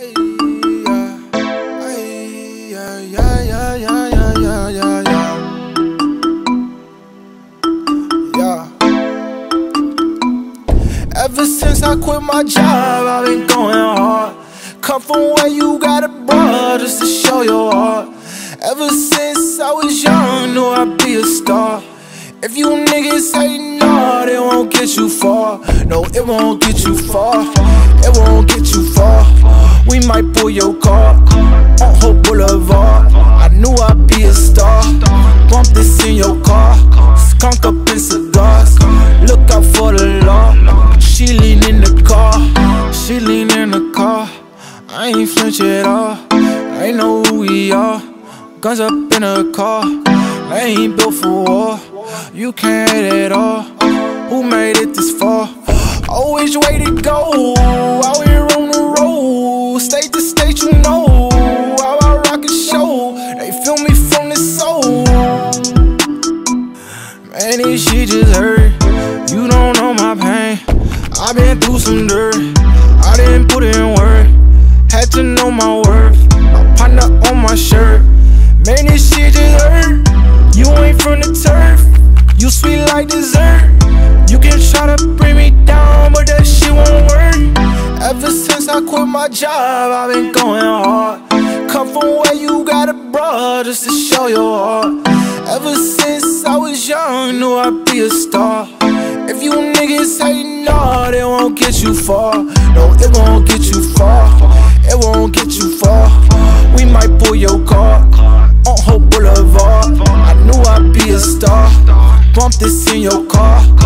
Ever since I quit my job, I've been going hard. Come from where you got a bra just to show your heart. Ever since I was young, knew I'd be a star. If you niggas say no, it won't get you far. No, it won't get you far. It won't get you far. We might pull your car on Boulevard. I knew I'd be a star. Bump this in your car. Skunk up in cigars. Look out for the law. She lean in the car. She lean in the car. I ain't flinch at all. I know who we are. Guns up in a car. I ain't built for war. You can't hate at all. Who made it this far? Always way to go. Man, this shit just hurt. You don't know my pain. i been through some dirt. I didn't put in work. Had to know my worth. My partner on my shirt. Man, this shit just hurt. You ain't from the turf. You sweet like dessert. You can try to bring me down, but that shit won't work. Ever since I quit my job, I've been going hard. Come from where you got a bra just to show your heart. Ever since young, knew I'd be a star. If you niggas say no, they won't get you far. No, it won't get you far. It won't get you far. We might pull your car on Holt Boulevard. I knew I'd be a star. Bump this in your car.